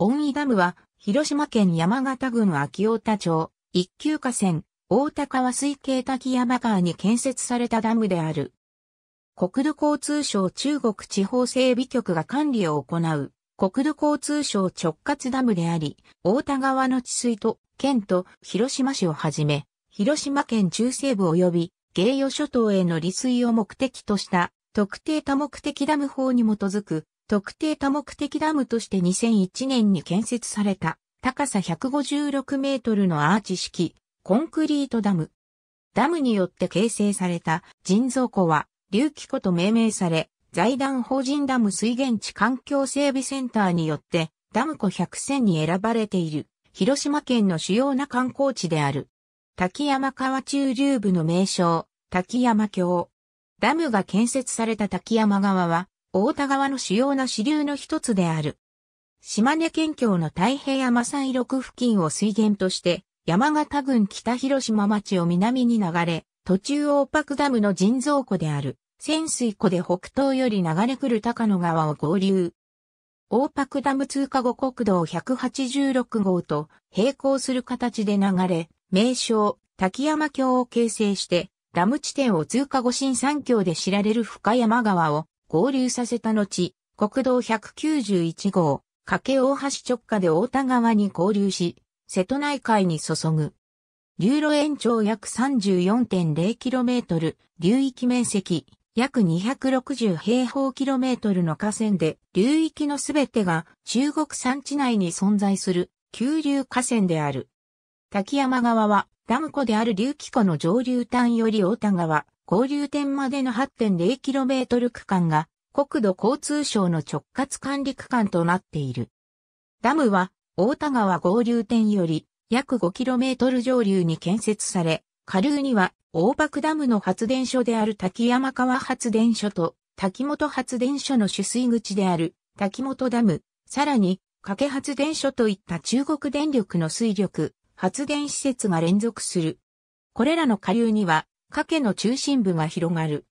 温井ダムは、広島県山形郡秋太町、一級河川、大田川水系滝山川に建設されたダムである。国土交通省中国地方整備局が管理を行う国土交通省直轄ダムであり、大田川の治水と県と広島市をはじめ、広島県中西部及び芸予諸島への利水を目的とした特定多目的ダム法に基づく特定多目的ダムとして2001年に建設された高さ156メートルのアーチ式コンクリートダム。ダムによって形成された人造湖は隆起湖と命名され、財団法人ダム水源地環境整備センターによってダム湖百選に選ばれている広島県の主要な観光地である。滝山川中流部の名称、滝山峡。ダムが建設された滝山川は、大田川の主要な支流の一つである。島根県境の太平山西六付近を水源として、山形郡北広島町を南に流れ、途中大白ダムの人造湖である、潜水湖で北東より流れ来る高野川を合流。大白ダム通過後国道186号と並行する形で流れ、名称、滝山橋を形成して、ダム地点を通過後新三橋で知られる深山川を合流させた後、国道191号、掛大橋直下で大田川に合流し、瀬戸内海に注ぐ。流路延長約 34.0km、流域面積約260平方キロメートルの河川で、流域のすべてが中国山地内に存在する急流河川である。滝山川はダム湖である流域湖の上流端より大田川、交流点までの 8.0km 区間が国土交通省の直轄管理区間となっている。ダムは大田川合流点より約 5km 上流に建設され、下流には大爆ダムの発電所である滝山川発電所と滝本発電所の取水口である滝本ダム、さらに掛け発電所といった中国電力の水力、発電施設が連続する。これらの下流には、掛の中心部が広がる。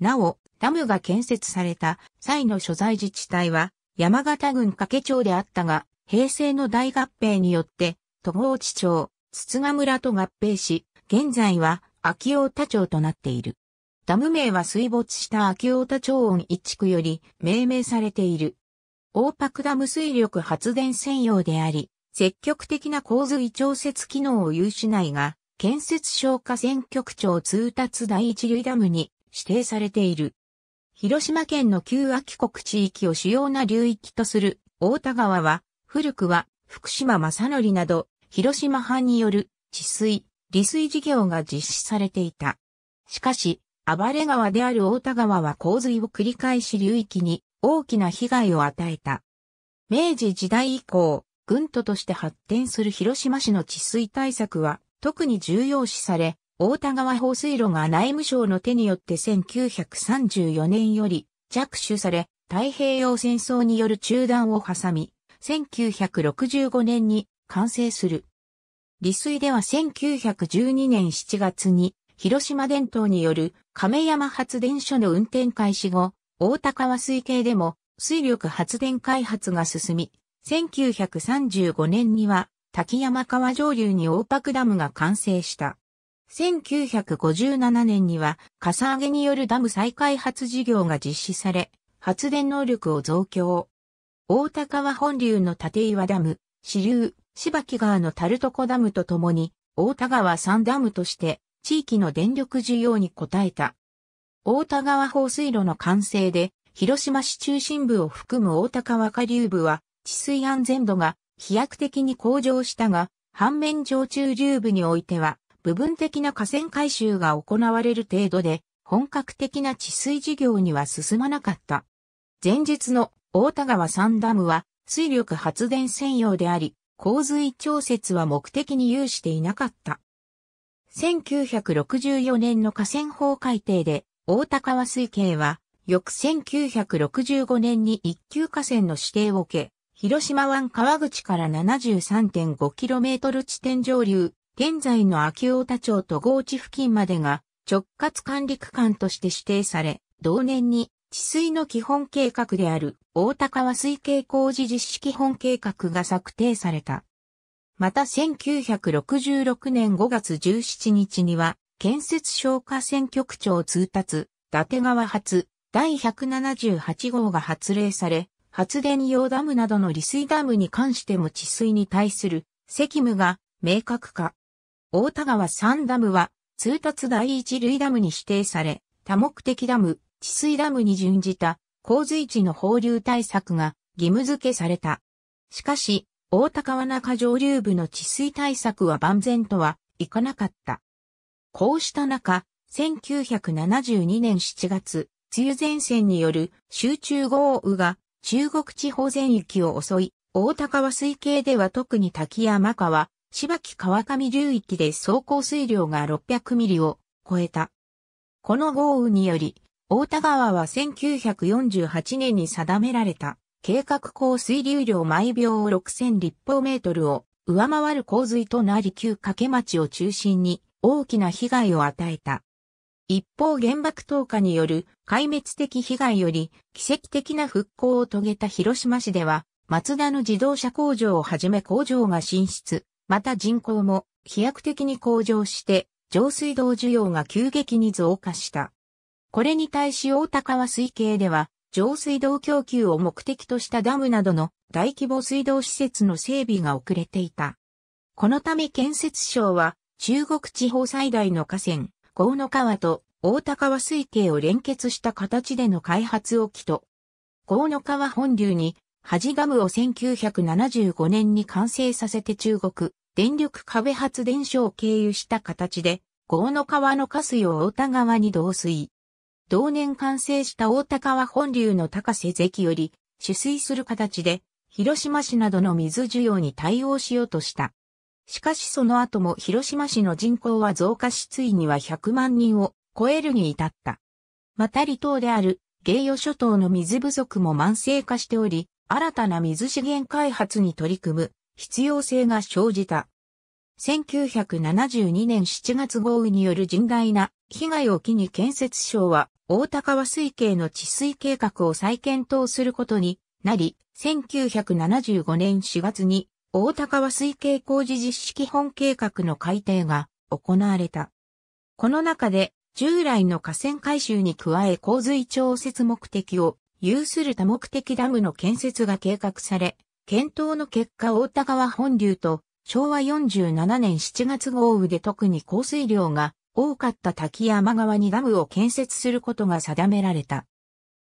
なお、ダムが建設された際の所在自治体は山形郡掛町であったが、平成の大合併によって、戸郷地町、筒賀村と合併し、現在は秋大田町となっている。ダム名は水没した秋大田町音一地区より命名されている。大白ダム水力発電専用であり、積極的な洪水調節機能を有しないが、建設消火選局長通達第一類ダムに指定されている。広島県の旧秋国地域を主要な流域とする大田川は、古くは福島正則など広島藩による治水、利水事業が実施されていた。しかし、暴れ川である大田川は洪水を繰り返し流域に大きな被害を与えた。明治時代以降、軍都として発展する広島市の治水対策は特に重要視され、大田川放水路が内務省の手によって1934年より着手され、太平洋戦争による中断を挟み、1965年に完成する。利水では1912年7月に広島電灯による亀山発電所の運転開始後、大田川水系でも水力発電開発が進み、1935年には滝山川上流に大白ダムが完成した。1957年には、かさ上げによるダム再開発事業が実施され、発電能力を増強。大田川本流の立岩ダム、支流、柴木川のタルトコダムとともに、大田川3ダムとして、地域の電力需要に応えた。大田川放水路の完成で、広島市中心部を含む大田川下流部は、治水安全度が飛躍的に向上したが、反面上中流部においては、部分的な河川改修が行われる程度で、本格的な治水事業には進まなかった。前日の大田川3ダムは水力発電専用であり、洪水調節は目的に有していなかった。1964年の河川法改定で、大田川水系は、翌1965年に一級河川の指定を受け、広島湾川口から 73.5km 地点上流、現在の秋大田町と郷地付近までが直轄管理区間として指定され、同年に治水の基本計画である大高川水系工事実施基本計画が策定された。また1966年5月17日には、建設消火選局長通達、伊達川発、第178号が発令され、発電用ダムなどの利水ダムに関しても治水に対する責務が明確化。大田川3ダムは通達第一類ダムに指定され、多目的ダム、治水ダムに準じた洪水地の放流対策が義務付けされた。しかし、大田川中上流部の治水対策は万全とはいかなかった。こうした中、1972年7月、梅雨前線による集中豪雨が中国地方全域を襲い、大高川水系では特に滝山川、芝木川上流域で総降水量が600ミリを超えた。この豪雨により、大田川は1948年に定められた計画降水流量毎秒6000立方メートルを上回る洪水となり旧掛町を中心に大きな被害を与えた。一方原爆投下による壊滅的被害より奇跡的な復興を遂げた広島市では、松田の自動車工場をはじめ工場が進出、また人口も飛躍的に向上して、上水道需要が急激に増加した。これに対し大高川水系では、上水道供給を目的としたダムなどの大規模水道施設の整備が遅れていた。このため建設省は中国地方最大の河川、河野川と大高川水系を連結した形での開発を起と、河野川本流に、恥ダムを1975年に完成させて中国、電力壁発電所を経由した形で、河野川の下水を大田川に導水。同年完成した大田川本流の高瀬関より、取水する形で、広島市などの水需要に対応しようとした。しかしその後も広島市の人口は増加しついには100万人を超えるに至った。また離島である芸予諸島の水不足も慢性化しており、新たな水資源開発に取り組む必要性が生じた。1972年7月豪雨による甚大な被害を機に建設省は大高川水系の治水計画を再検討することになり、1975年4月に大高川水系工事実施基本計画の改定が行われた。この中で従来の河川改修に加え洪水調節目的を有する多目的ダムの建設が計画され、検討の結果大田川本流と昭和47年7月豪雨で特に降水量が多かった滝山川にダムを建設することが定められた。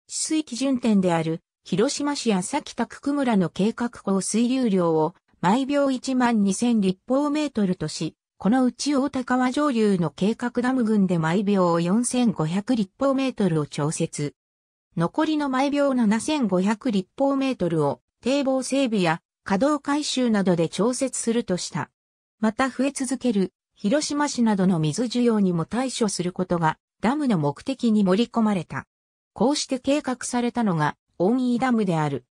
治水基準点である広島市や崎田区村の計画降水流量を毎秒1万2000立方メートルとし、このうち大高川上流の計画ダム群で毎秒4500立方メートルを調節。残りの毎秒7500立方メートルを堤防整備や稼働改修などで調節するとした。また増え続ける広島市などの水需要にも対処することがダムの目的に盛り込まれた。こうして計画されたのが恩井ダムである。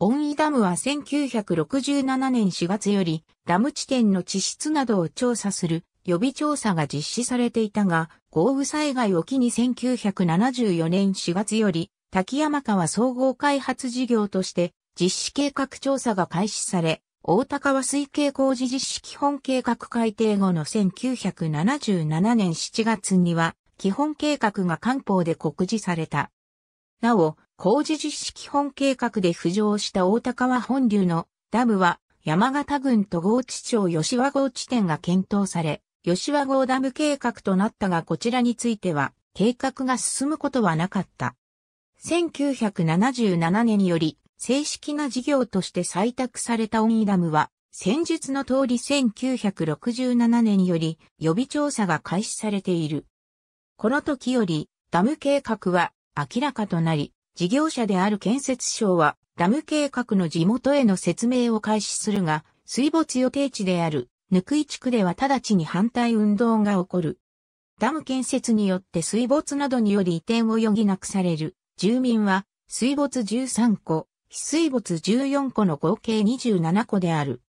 恩井ダムは1967年4月よりダム地点の地質などを調査する予備調査が実施されていたが、豪雨災害を機に1974年4月より滝山川総合開発事業として実施計画調査が開始され、大高川水系工事実施基本計画改定後の1977年7月には基本計画が官報で告示された。なお、工事実施基本計画で浮上した大高川本流のダムは山形郡と郷地町吉和郷地点が検討され、吉和郷ダム計画となったがこちらについては計画が進むことはなかった。1977年により正式な事業として採択されたオンイダムは先日の通り1967年より予備調査が開始されている。この時よりダム計画は明らかとなり、事業者である建設省はダム計画の地元への説明を開始するが、水没予定地である、ぬくい地区では直ちに反対運動が起こる。ダム建設によって水没などにより移転を余儀なくされる。住民は、水没13個、非水没14個の合計27個である。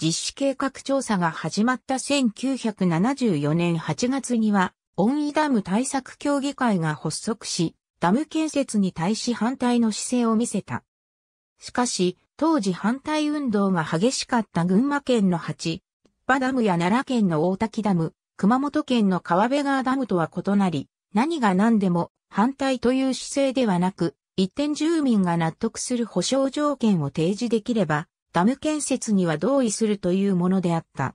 実施計画調査が始まった1974年8月には、温井ダム対策協議会が発足し、ダム建設に対し反対の姿勢を見せた。しかし、当時反対運動が激しかった群馬県の八、場ダムや奈良県の大滝ダム、熊本県の川辺川ダムとは異なり、何が何でも反対という姿勢ではなく、一点住民が納得する保障条件を提示できれば、ダム建設には同意するというものであった。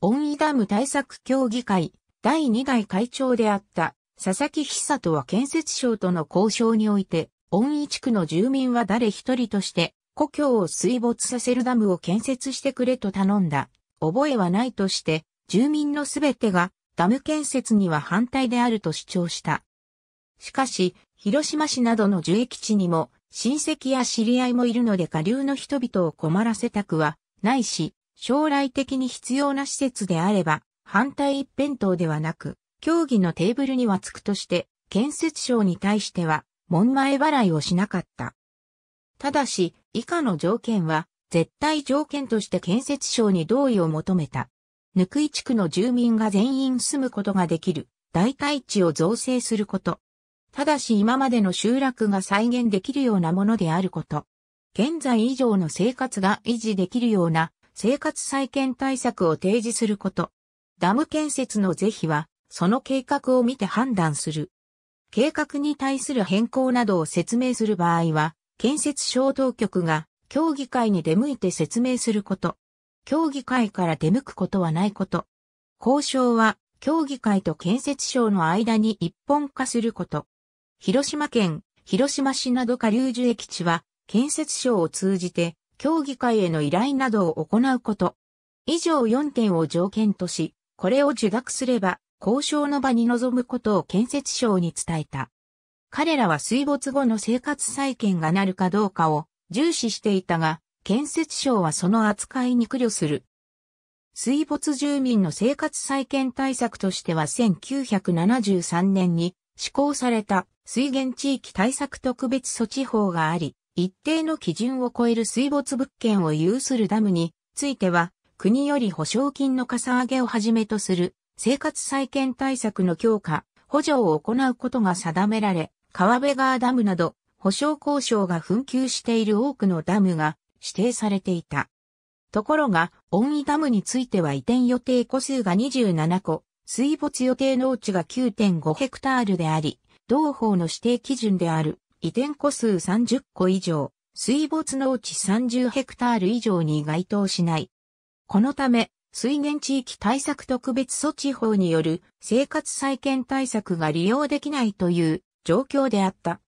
温位ダム対策協議会第2代会長であった佐々木久人は建設省との交渉において、温位地区の住民は誰一人として故郷を水没させるダムを建設してくれと頼んだ。覚えはないとして、住民のすべてがダム建設には反対であると主張した。しかし、広島市などの樹液地にも親戚や知り合いもいるので下流の人々を困らせたくはないし、将来的に必要な施設であれば、反対一辺倒ではなく、協議のテーブルにはつくとして、建設省に対しては、門前払いをしなかった。ただし、以下の条件は、絶対条件として建設省に同意を求めた。ぬくい地区の住民が全員住むことができる代替地を造成すること。ただし今までの集落が再現できるようなものであること。現在以上の生活が維持できるような生活再建対策を提示すること。ダム建設の是非は、その計画を見て判断する。計画に対する変更などを説明する場合は、建設省当局が協議会に出向いて説明すること。協議会から出向くことはないこと。交渉は、協議会と建設省の間に一本化すること。広島県、広島市など下流樹駅地は、建設省を通じて、協議会への依頼などを行うこと。以上4点を条件とし、これを受諾すれば、交渉の場に臨むことを建設省に伝えた。彼らは水没後の生活再建がなるかどうかを重視していたが、建設省はその扱いに苦慮する。水没住民の生活再建対策としては1973年に施行された水源地域対策特別措置法があり、一定の基準を超える水没物件を有するダムについては、国より保証金のかさ上げをはじめとする生活再建対策の強化、補助を行うことが定められ、川辺川ダムなど保証交渉が紛糾している多くのダムが指定されていた。ところが、温位ダムについては移転予定個数が27個、水没予定農地が9.5ヘクタールであり、同法の指定基準である移転個数30個以上、水没農地30ヘクタール以上に該当しない。このため、水源地域対策特別措置法による生活再建対策が利用できないという状況であった。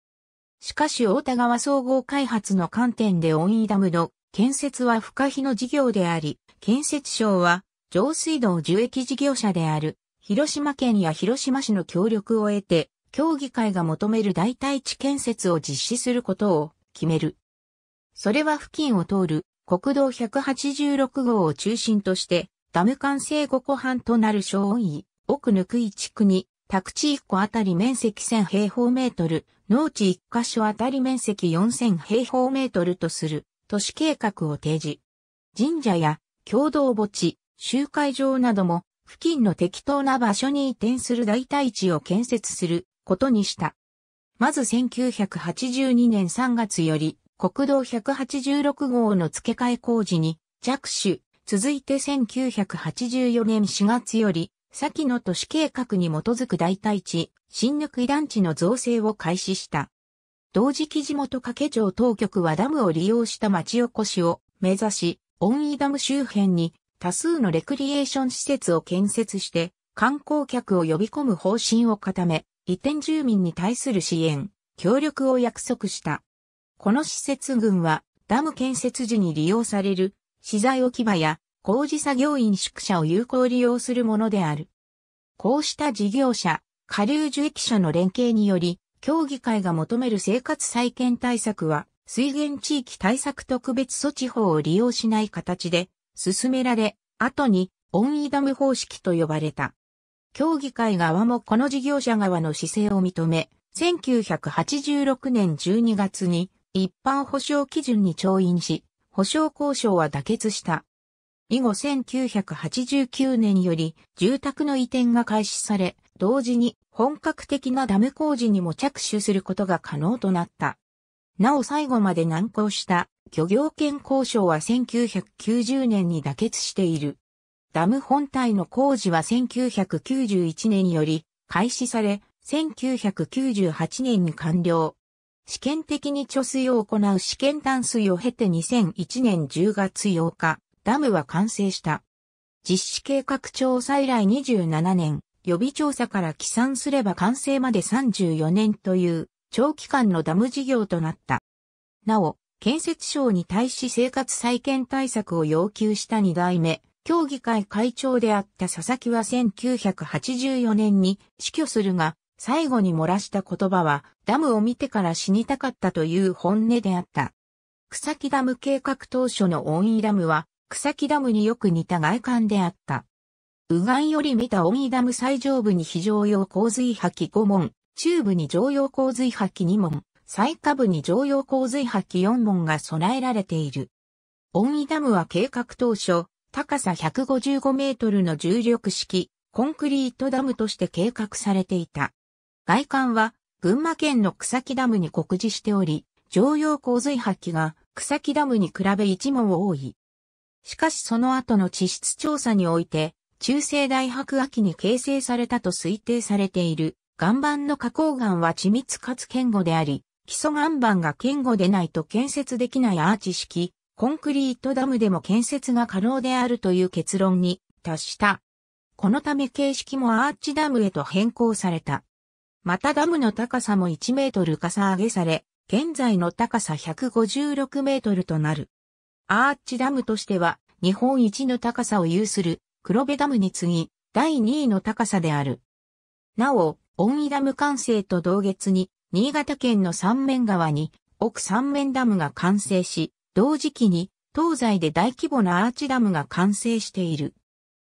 しかし大田川総合開発の観点で温位ダムの建設は不可避の事業であり、建設省は上水道受益事業者である広島県や広島市の協力を得て、協議会が求める代替地建設を実施することを決める。それは付近を通る国道186号を中心としてダム完成5個半となる小温位、奥ぬくい地区に宅地1個あたり面積1000平方メートル、農地1カ所あたり面積4000平方メートルとする都市計画を提示。神社や共同墓地、集会場なども付近の適当な場所に移転する代替地を建設することにした。まず1982年3月より国道186号の付け替え工事に着手、続いて1984年4月より先の都市計画に基づく代替地、新ぬくい団地の造成を開始した。同時期地元掛町当局はダムを利用した町おこしを目指し、温位ダム周辺に多数のレクリエーション施設を建設して観光客を呼び込む方針を固め、移転住民に対する支援、協力を約束した。この施設群はダム建設時に利用される資材置き場や工事作業員宿舎を有効利用するものである。こうした事業者、下流受益者の連携により、協議会が求める生活再建対策は、水源地域対策特別措置法を利用しない形で進められ、後に温位ダム方式と呼ばれた。協議会側もこの事業者側の姿勢を認め、1986年12月に一般保障基準に調印し、保障交渉は妥結した。以後1989年より住宅の移転が開始され、同時に本格的なダム工事にも着手することが可能となった。なお最後まで難航した漁業権交渉は1990年に妥結している。ダム本体の工事は1991年より開始され、1998年に完了。試験的に貯水を行う試験淡水を経て2001年10月8日、ダムは完成した。実施計画調査以来27年、予備調査から起算すれば完成まで34年という長期間のダム事業となった。なお、建設省に対し生活再建対策を要求した2代目、協議会会長であった佐々木は1984年に死去するが、最後に漏らした言葉は、ダムを見てから死にたかったという本音であった。草木ダム計画当初の温井ダムは、草木ダムによく似た外観であった。右岸より見た温井ダム最上部に非常用洪水波器5門、中部に常用洪水波器2門、最下部に常用洪水波器4門が備えられている。温井ダムは計画当初、高さ155メートルの重力式、コンクリートダムとして計画されていた。外観は、群馬県の草木ダムに告示しており、常用洪水波器が草木ダムに比べ1門多い。しかしその後の地質調査において、中世大白亜紀に形成されたと推定されている岩盤の花崗岩は緻密かつ堅固であり、基礎岩盤が堅固でないと建設できないアーチ式、コンクリートダムでも建設が可能であるという結論に達した。このため形式もアーチダムへと変更された。またダムの高さも1メートルかさ上げされ、現在の高さ156メートルとなる。アーチダムとしては日本一の高さを有する黒部ダムに次ぎ第2位の高さである。なお、温井ダム完成と同月に新潟県の三面川に奥三面ダムが完成し、同時期に東西で大規模なアーチダムが完成している。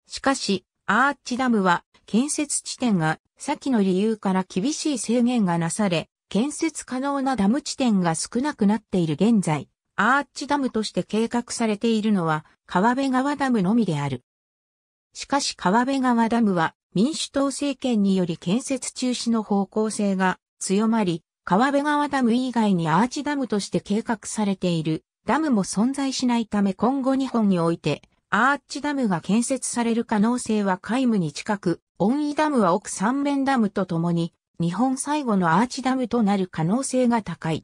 しかし、アーチダムは建設地点が先の理由から厳しい制限がなされ、建設可能なダム地点が少なくなっている現在、アーチダムとして計画されているのは川辺川ダムのみである。しかし川辺川ダムは民主党政権により建設中止の方向性が強まり、川辺川ダム以外にアーチダムとして計画されているダムも存在しないため今後日本において、アーチダムが建設される可能性は皆無に近く、温井ダムは奥三面ダムとともに、日本最後のアーチダムとなる可能性が高い。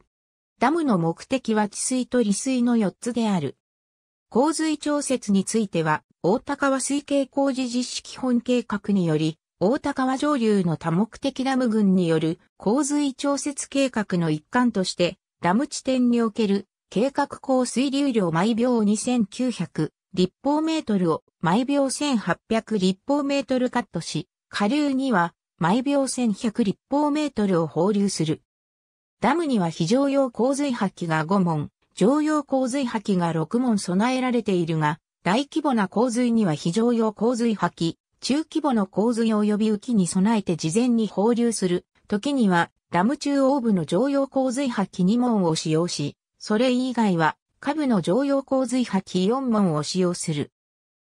ダムの目的は治水と利水の4つである。洪水調節については、大高川水系工事実施基本計画により、大高川上流の多目的ダム群による洪水調節計画の一環として、ダム地点における計画降水流量毎秒2900立方メートルを毎秒1800立方メートルカットし、下流には毎秒1100立方メートルを放流する。ダムには非常用洪水波器が5門、常用洪水波器が6門備えられているが、大規模な洪水には非常用洪水波器、中規模の洪水及び浮きに備えて事前に放流する。時には、ダム中央部の常用洪水波器2門を使用し、それ以外は、下部の常用洪水波器4門を使用する。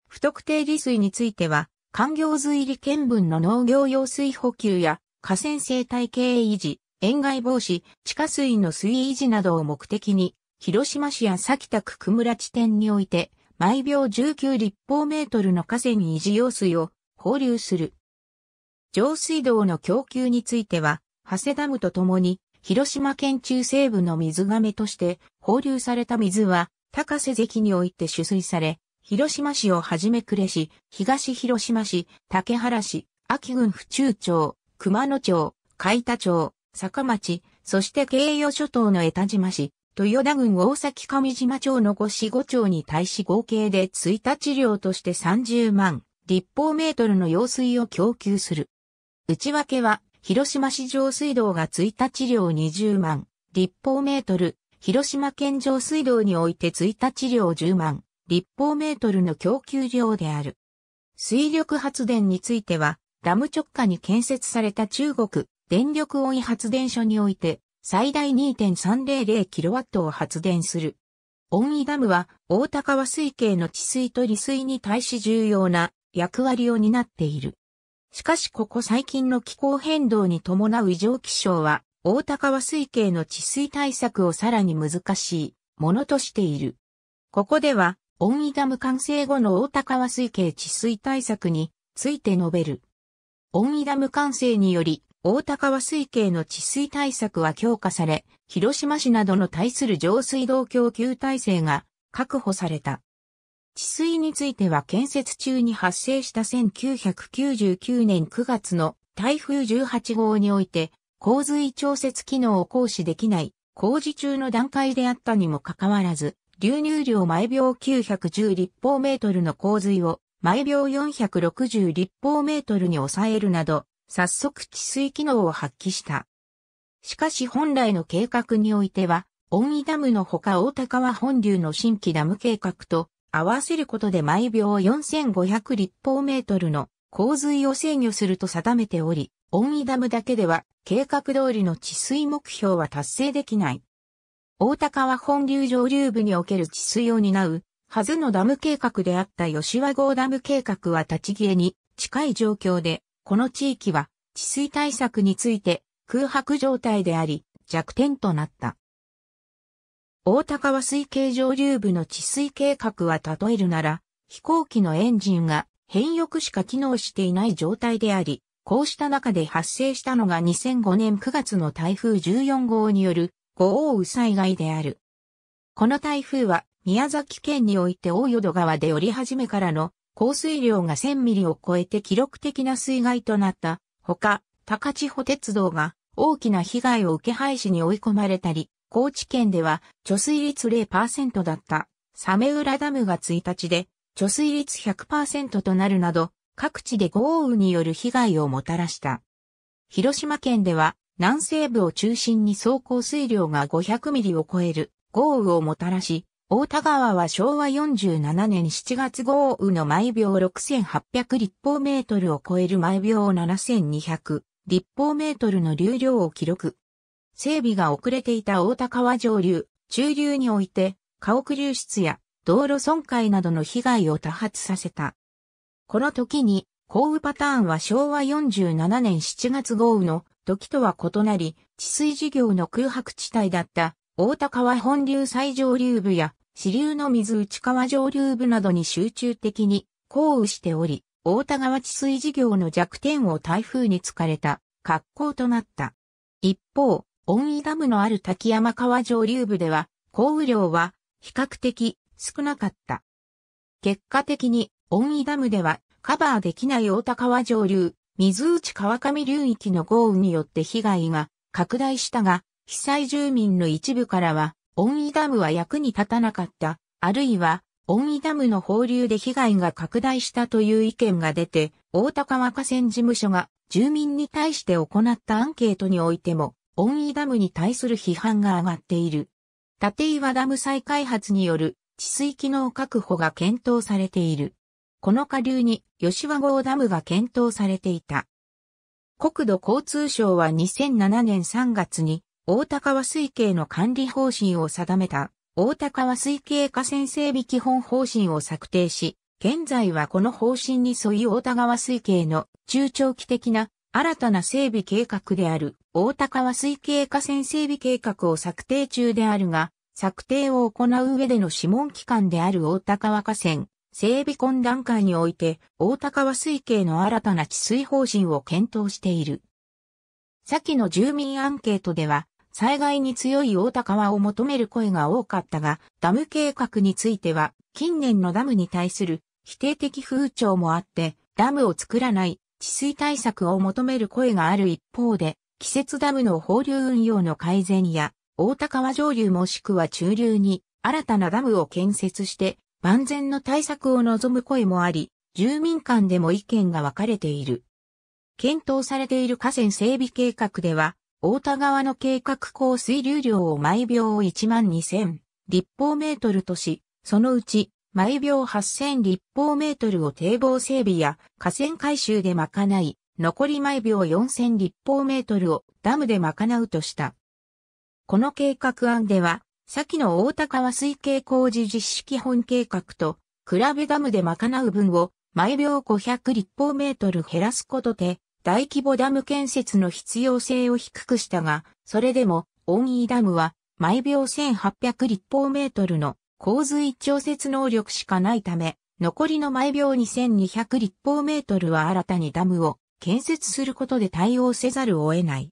不特定利水については、環境水利見分の農業用水補給や河川生態系維持、塩害防止、地下水の水維持などを目的に、広島市や崎田区久村地点において、毎秒19立方メートルの河川維持用水を放流する。上水道の供給については、長谷ダムとともに広島県中西部の水亀として放流された水は高瀬関において取水され、広島市をはじめ呉市、東広島市、竹原市、秋郡府中町、熊野町、海田町、坂町、そして京葉諸島の江田島市、豊田郡大崎上島町の5市5町に対し合計で1日量として30万立方メートルの用水を供給する。内訳は広島市上水道が1日量20万立方メートル、広島県上水道において1日量10万立方メートルの供給量である。水力発電については、ダム直下に建設された中国電力温発電所において最大 2.300kW を発電する。温位ダムは大高川水系の治水と利水に対し重要な役割を担っている。しかしここ最近の気候変動に伴う異常気象は、大高川水系の治水対策をさらに難しいものとしている。ここでは、温井ダム完成後の大高川水系治水対策について述べる。温井ダム完成により、大高川水系の治水対策は強化され、広島市などの対する上水道供給体制が確保された。治水については建設中に発生した1999年9月の台風18号において洪水調節機能を行使できない工事中の段階であったにもかかわらず、流入量毎秒910立方メートルの洪水を毎秒460立方メートルに抑えるなど、早速治水機能を発揮した。しかし本来の計画においては、温井ダムのほか大高川本流の新規ダム計画と合わせることで毎秒4500立方メートルの洪水を制御すると定めており、温井ダムだけでは計画通りの治水目標は達成できない。大高川本流上流部における治水を担うはずのダム計画であった吉和号ダム計画は立ち消えに近い状況で、この地域は治水対策について空白状態であり弱点となった。大高川水系上流部の治水計画は例えるなら、飛行機のエンジンが変翼しか機能していない状態であり、こうした中で発生したのが2005年9月の台風14号による豪雨災害である。この台風は宮崎県において大淀川で寄り始めからの降水量が1000ミリを超えて記録的な水害となったほか、高千穂鉄道が大きな被害を受け廃止に追い込まれたり、高知県では貯水率0%だったサメ浦ダムが1日で貯水率100%となるなど各地で豪雨による被害をもたらした。広島県では南西部を中心に総降水量が500ミリを超える豪雨をもたらし、大田川は昭和47年7月豪雨の毎秒6800立方メートルを超える毎秒7200立方メートルの流量を記録。整備が遅れていた大田川上流、中流において、家屋流出や道路損壊などの被害を多発させた。この時に、降雨パターンは昭和47年7月豪雨の時とは異なり、治水事業の空白地帯だった大田川本流最上流部や支流の水内川上流部などに集中的に降雨しており、大田川治水事業の弱点を台風に疲れた格好となった。一方、温井ダムのある滝山川上流部では、降雨量は比較的少なかった。結果的に、温井ダムではカバーできない大田川上流、水内川上流域の豪雨によって被害が拡大したが、被災住民の一部からは、温井ダムは役に立たなかった、あるいは、温井ダムの放流で被害が拡大したという意見が出て、大田川河川事務所が住民に対して行ったアンケートにおいても、温井ダムに対する批判が上がっている。立岩ダム再開発による治水機能確保が検討されている。この下流に吉和号ダムが検討されていた。国土交通省は2007年3月に大高川水系の管理方針を定めた大高川水系河川整備基本方針を策定し、現在はこの方針に沿い大田川水系の中長期的な新たな整備計画である大高川水系河川整備計画を策定中であるが、策定を行う上での諮問機関である大高川河川整備懇談会において大高川水系の新たな治水方針を検討している。先の住民アンケートでは、災害に強い大高川を求める声が多かったが、ダム計画については、近年のダムに対する否定的風潮もあって、ダムを作らない治水対策を求める声がある一方で、季節ダムの放流運用の改善や、大高川上流もしくは中流に新たなダムを建設して万全の対策を望む声もあり、住民間でも意見が分かれている。検討されている河川整備計画では、大田川の計画降水流量を毎秒1万2000立方メートルとし、そのうち毎秒8000立方メートルを堤防整備や河川改修で賄い、残り毎秒4000立方メートルをダムで賄うとした。この計画案では、先の大高川水系工事実施基本計画と、比べダムで賄う分を毎秒500立方メートル減らすことで、大規模ダム建設の必要性を低くしたが、それでも、オンイーダムは、毎秒1800立方メートルの洪水調節能力しかないため、残りの毎秒2200立方メートルは新たにダムを建設することで対応せざるを得ない。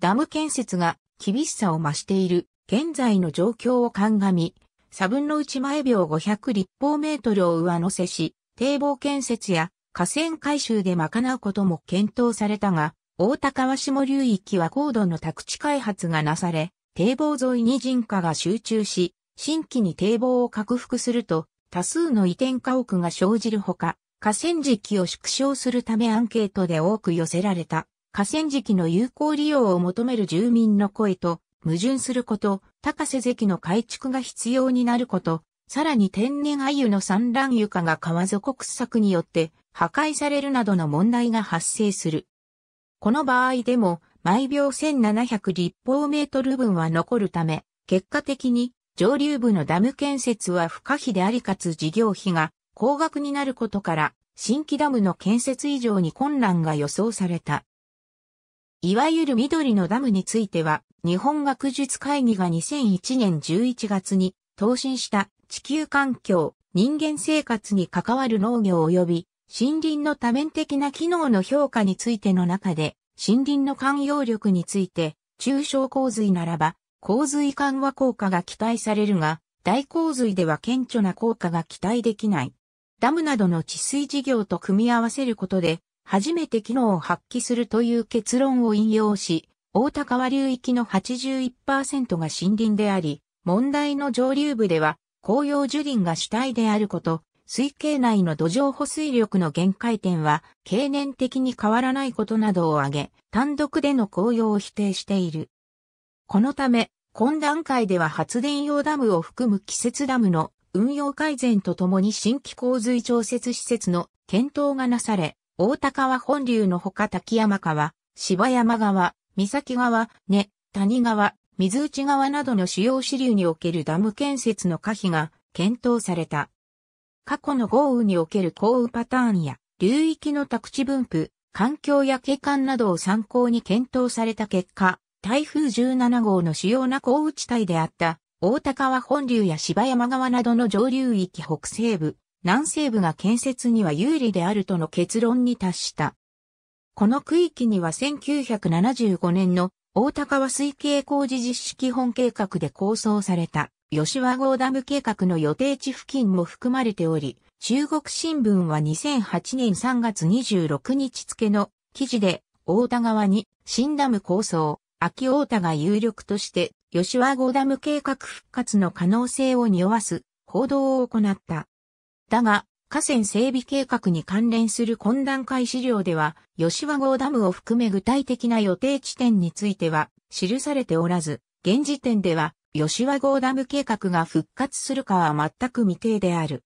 ダム建設が厳しさを増している現在の状況を鑑み、差分のうち毎秒500立方メートルを上乗せし、堤防建設や河川改修で賄うことも検討されたが、大高川下流域は高度の宅地開発がなされ、堤防沿いに人家が集中し、新規に堤防を拡幅すると、多数の移転家屋が生じるほか、河川敷を縮小するためアンケートで多く寄せられた、河川敷の有効利用を求める住民の声と矛盾すること、高瀬関の改築が必要になること、さらに天然鮎の産卵床が川底掘削によって破壊されるなどの問題が発生する。この場合でも毎秒1700立方メートル分は残るため、結果的に上流部のダム建設は不可避でありかつ事業費が高額になることから、新規ダムの建設以上に困難が予想された。いわゆる緑のダムについては、日本学術会議が2001年11月に答申した地球環境、人間生活に関わる農業及び森林の多面的な機能の評価についての中で、森林の寛容力について、中小洪水ならば洪水緩和効果が期待されるが、大洪水では顕著な効果が期待できない。ダムなどの治水事業と組み合わせることで、初めて機能を発揮するという結論を引用し、大高川流域の81%が森林であり、問題の上流部では紅葉樹林が主体であること、水系内の土壌保水力の限界点は経年的に変わらないことなどを挙げ、単独での紅葉を否定している。このため、今段階では発電用ダムを含む季節ダムの運用改善とともに新規洪水調節施設の検討がなされ、大高川本流のほか滝山川、芝山川、三崎川、根、谷川、水内川などの主要支流におけるダム建設の可否が検討された。過去の豪雨における降雨パターンや流域の宅地分布、環境や景観などを参考に検討された結果、台風17号の主要な降雨地帯であった大高川本流や芝山川などの上流域北西部、南西部が建設には有利であるとの結論に達した。この区域には1975年の大高川水系工事実施基本計画で構想された吉和号ダム計画の予定地付近も含まれており、中国新聞は2008年3月26日付の記事で大田川に新ダム構想、秋大田が有力として吉和号ダム計画復活の可能性を匂わす報道を行った。だが、河川整備計画に関連する懇談会資料では、吉和号ダムを含め具体的な予定地点については記されておらず、現時点では吉和号ダム計画が復活するかは全く未定である。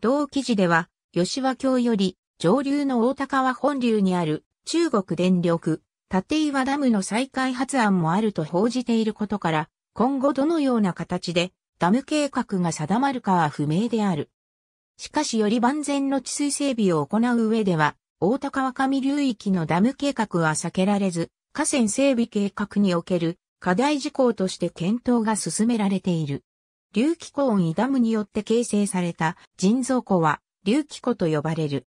同記事では、吉和橋より上流の大高川本流にある中国電力立岩ダムの再開発案もあると報じていることから、今後どのような形でダム計画が定まるかは不明である。しかしより万全の治水整備を行う上では、大高川上流域のダム計画は避けられず、河川整備計画における課題事項として検討が進められている。流気湖温ダムによって形成された人造湖は流気湖と呼ばれる。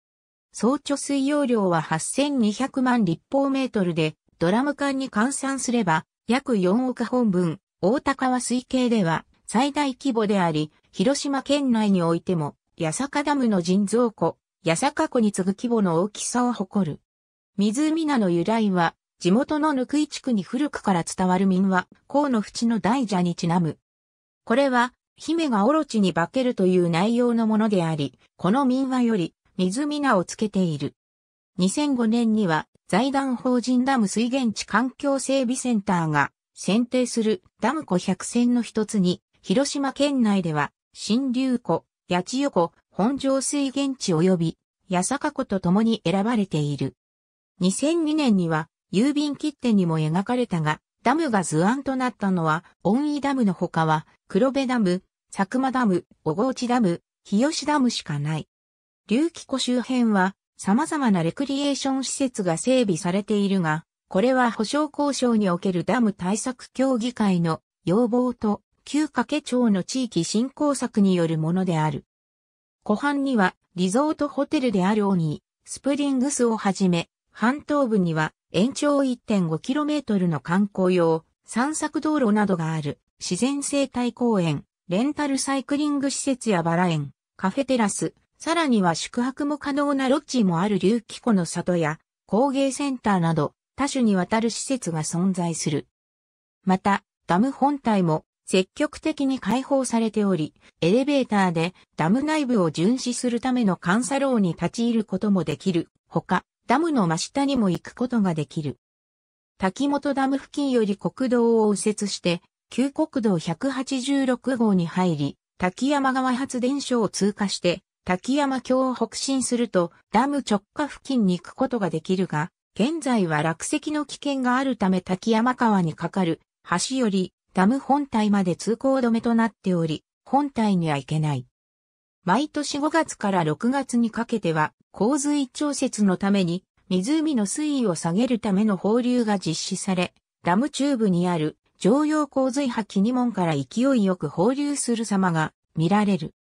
総貯水容量は8200万立方メートルで、ドラム間に換算すれば、約4億本分、大高川水系では最大規模であり、広島県内においても、八坂ダムの人造湖、八坂湖に次ぐ規模の大きさを誇る。湖名の由来は、地元のぬくい地区に古くから伝わる民話、河の淵の大蛇にちなむ。これは、姫がオロチに化けるという内容のものであり、この民話より、水皆をつけている。2005年には財団法人ダム水源地環境整備センターが選定するダム湖百選の一つに、広島県内では新流湖、八千代湖、本庄水源地及び八坂湖と共に選ばれている。2002年には郵便切手にも描かれたが、ダムが図案となったのは、恩井ダムの他は、黒部ダム、佐久間ダム、小河内ダム、日吉ダムしかない。竜気湖周辺は様々なレクリエーション施設が整備されているが、これは保証交渉におけるダム対策協議会の要望と旧掛町の地域振興策によるものである。湖畔にはリゾートホテルであるオニー、スプリングスをはじめ、半島部には延長 1.5km の観光用、散策道路などがある自然生態公園、レンタルサイクリング施設やバラ園、カフェテラス、さらには宿泊も可能なロッジもある竜気湖の里や工芸センターなど多種にわたる施設が存在する。また、ダム本体も積極的に開放されており、エレベーターでダム内部を巡視するための監査楼に立ち入ることもできる。ほか、ダムの真下にも行くことができる。滝本ダム付近より国道を右折して、旧国道186号に入り、滝山川発電所を通過して、滝山橋を北進すると、ダム直下付近に行くことができるが、現在は落石の危険があるため滝山川に架かる橋よりダム本体まで通行止めとなっており、本体には行けない。毎年5月から6月にかけては、洪水調節のために、湖の水位を下げるための放流が実施され、ダム中部にある常用洪水波キニ門から勢いよく放流する様が見られる。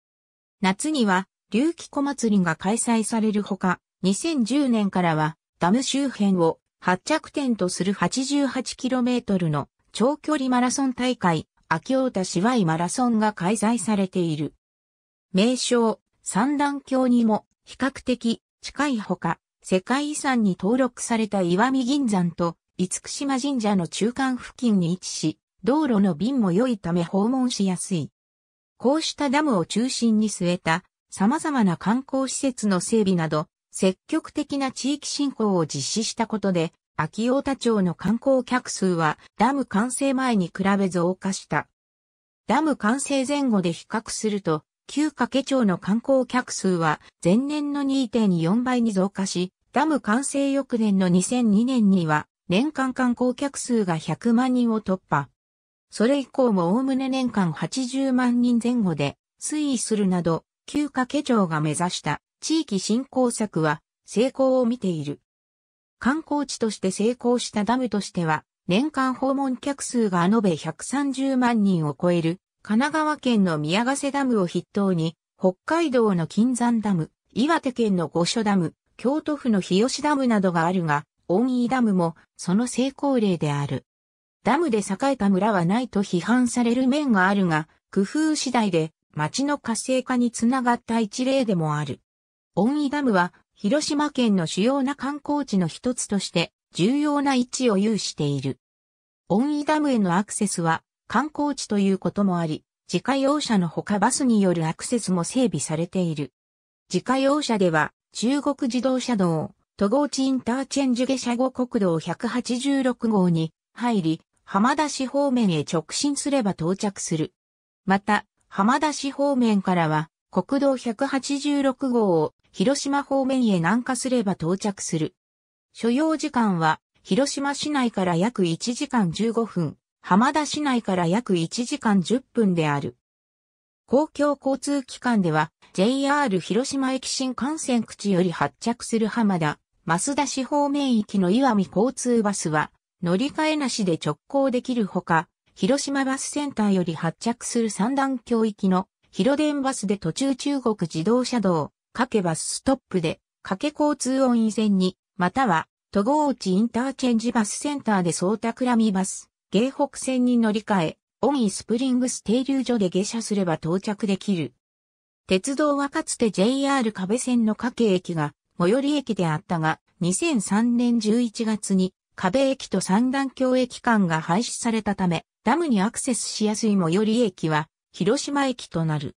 夏には、竜気湖祭りが開催されるほか、2010年からは、ダム周辺を発着点とする 88km の長距離マラソン大会、秋太田芝居マラソンが開催されている。名称、三段橋にも比較的近いほか、世界遺産に登録された岩見銀山と厳島神社の中間付近に位置し、道路の便も良いため訪問しやすい。こうしたダムを中心に据えた様々な観光施設の整備など、積極的な地域振興を実施したことで、秋太田町の観光客数はダム完成前に比べ増加した。ダム完成前後で比較すると、旧掛町の観光客数は前年の2.4倍に増加し、ダム完成翌年の2002年には年間観光客数が100万人を突破。それ以降もおおむね年間80万人前後で推移するなど、旧掛町が目指した地域振興策は成功を見ている。観光地として成功したダムとしては、年間訪問客数が延べ130万人を超える、神奈川県の宮ヶ瀬ダムを筆頭に、北海道の金山ダム、岩手県の五所ダム、京都府の日吉ダムなどがあるが、大井ダムもその成功例である。ダムで栄えた村はないと批判される面があるが、工夫次第で町の活性化につながった一例でもある。大井ダムは広島県の主要な観光地の一つとして重要な位置を有している。恩井ダムへのアクセスは観光地ということもあり、自家用車のほかバスによるアクセスも整備されている。自家用車では中国自動車道、戸郷地インターチェンジ下車後国道186号に入り、浜田市方面へ直進すれば到着する。また、浜田市方面からは国道186号を広島方面へ南下すれば到着する。所要時間は、広島市内から約1時間15分、浜田市内から約1時間10分である。公共交通機関では、JR 広島駅新幹線口より発着する浜田、増田市方面行きの岩見交通バスは、乗り換えなしで直行できるほか、広島バスセンターより発着する三段橋行きの広電バスで途中中国自動車道、かけバスストップで、かけ交通音以前に、または、戸郷内インターチェンジバスセンターで総桜見バス、芸北線に乗り換え、オンイスプリングス停留所で下車すれば到着できる。鉄道はかつて JR 壁線の加計駅が最寄り駅であったが、2003年11月に壁駅と三段橋駅間が廃止されたため、ダムにアクセスしやすい最寄り駅は広島駅となる。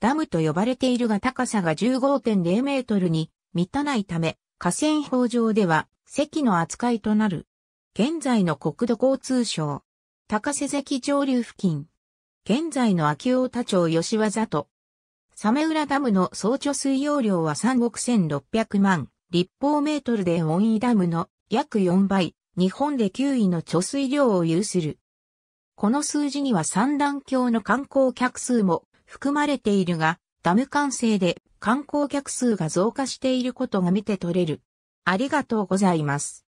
ダムと呼ばれているが高さが15.0メートルに満たないため、河川法上では席の扱いとなる。現在の国土交通省、高瀬関上流付近、現在の秋大田町吉和里、サメ浦ダムの総貯水容量は3億1600万立方メートルで温井ダムの約4倍、日本で9位の貯水量を有する。この数字には三段橋の観光客数も含まれているが、ダム完成で観光客数が増加していることが見て取れる。ありがとうございます。